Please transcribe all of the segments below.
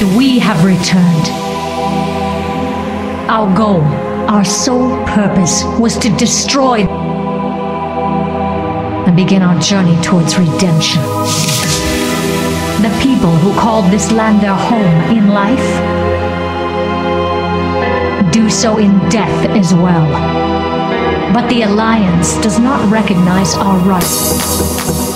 We have returned. Our goal, our sole purpose, was to destroy and begin our journey towards redemption. The people who called this land their home in life do so in death as well. But the Alliance does not recognize our rights.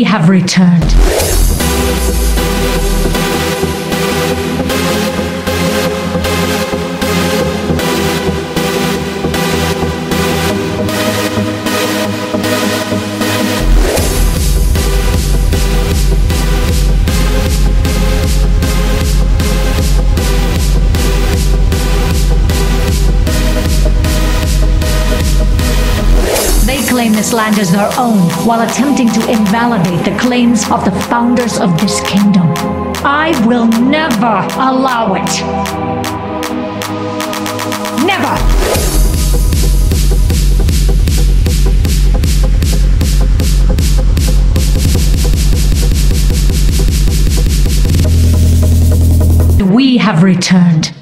We have returned. Claim this land as their own while attempting to invalidate the claims of the founders of this kingdom. I will never allow it. Never! We have returned.